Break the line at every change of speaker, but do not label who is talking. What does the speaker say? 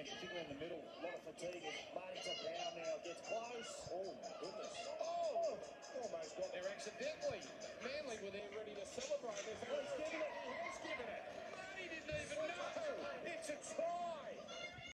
man, particularly in the middle. A lot of fatigue